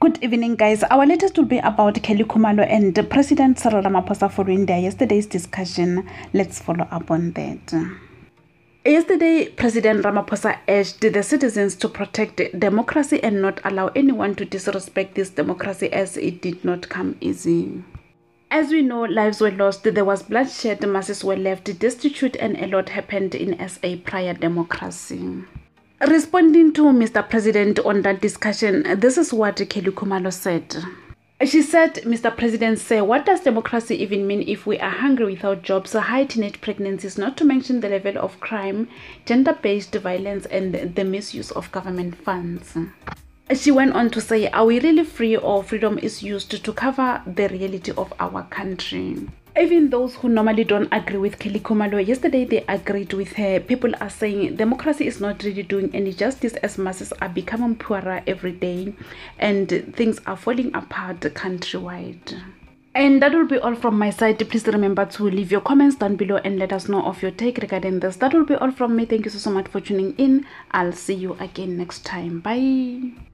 Good evening, guys. Our latest will be about Kelly Khumalo and President Cyril Ramaphosa following their yesterday's discussion. Let's follow up on that. Yesterday, President Ramaphosa urged the citizens to protect democracy and not allow anyone to disrespect this democracy as it did not come easy. As we know, lives were lost, there was bloodshed, masses were left destitute, and a lot happened in SA prior democracy. Responding to Mr. President on that discussion, this is what Kelly Khumalo said. She said, Mr. President, say, what does democracy even mean if we are hungry without jobs, high teenage pregnancies, not to mention the level of crime, gender based violence, and the misuse of government funds? She went on to say, Are we really free or freedom is used to cover the reality of our country? Even those who normally don't agree with Kelly Khumalo, yesterday they agreed with her. People are saying democracy is not really doing any justice as masses are becoming poorer every day and things are falling apart countrywide. And that will be all from my side. Please remember to leave your comments down below and let us know of your take regarding this. That will be all from me. Thank you so, so much for tuning in. I'll see you again next time. Bye.